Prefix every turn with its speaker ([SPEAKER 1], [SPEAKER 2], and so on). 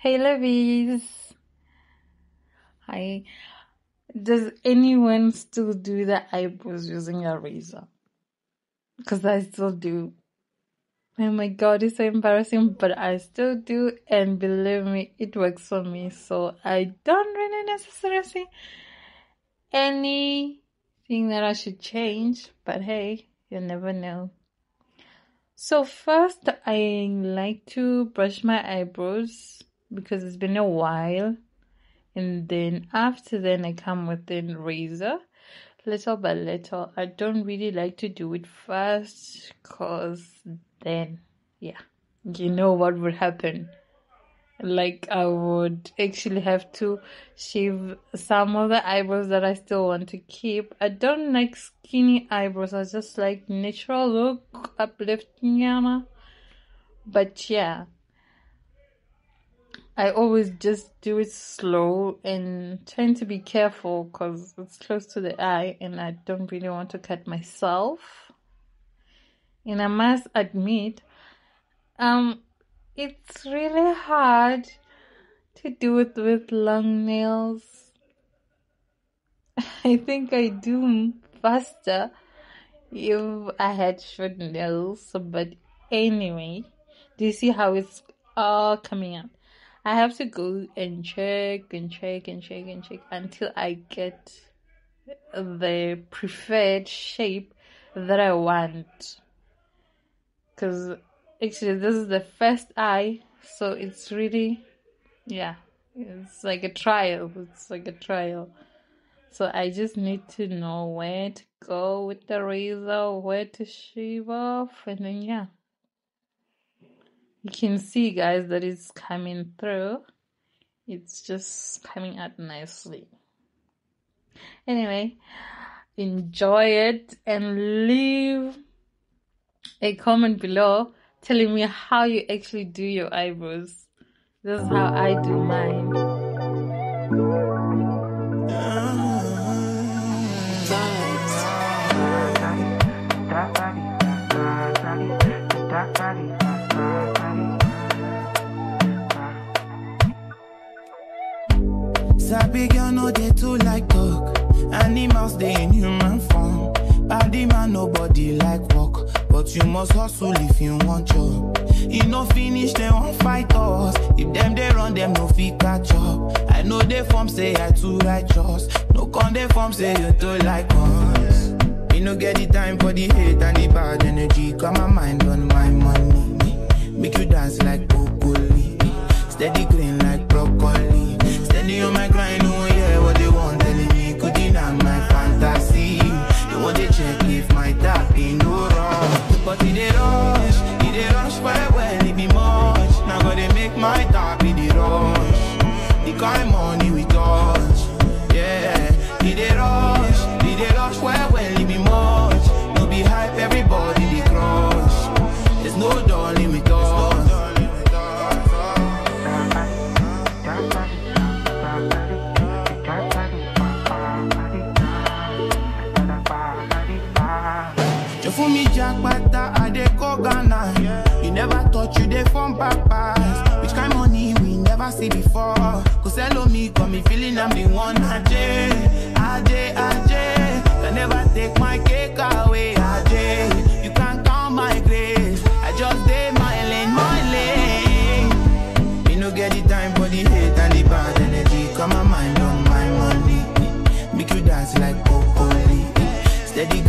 [SPEAKER 1] Hey, lovies. Hi. Does anyone still do the eyebrows using a razor? Because I still do. Oh my god, it's so embarrassing, but I still do, and believe me, it works for me. So I don't really necessarily see anything that I should change, but hey, you never know. So first, I like to brush my eyebrows because it's been a while, and then after then I come with a razor, little by little. I don't really like to do it fast, cause then, yeah, you know what would happen. Like I would actually have to shave some of the eyebrows that I still want to keep. I don't like skinny eyebrows. I just like natural look, uplifting, Yana. But yeah, I always just do it slow and trying to be careful because it's close to the eye and I don't really want to cut myself. And I must admit, um, it's really hard to do it with long nails. I think I do faster if I had short nails, but anyway, do you see how it's all coming out? I have to go and check and check and check and check until I get the preferred shape that I want. Because actually, this is the first eye, so it's really, yeah, it's like a trial. It's like a trial. So I just need to know where to go with the razor, where to shave off, and then yeah. You can see, guys, that it's coming through. It's just coming out nicely. Anyway, enjoy it and leave a comment below telling me how you actually do your eyebrows. This is how I do mine.
[SPEAKER 2] Sabi girl no dey too like talk. Animals dey in human form. Body man nobody like walk, but you must hustle if you want job. E no finish dem wan fight us. If dem dey run dem no fit catch up. I know dey form say I too righteous. No con dey form say you too like us. Me no get the time for the hate and the bad energy. But it dey rush, it dey rush well well, it be much. Now gotta make my tap in the rush. The kind money we touch, yeah. It dey rush, it dey rush well well, it be much. No be hype, everybody dey crush. There's no darling with us. call me Jackpata, I dey call Ghana. You never thought you dey from papas. Which kind money we never see before? Cause hello me, got me feeling I'm the one. Ajay, Ajay, Ajay. Can never take my cake away. Ajay, you can't count my grace. I just did my lane, my lane. Me no get the time for the hate and the bad energy. Come my mind on my money. Make you dance like Popoli. Steady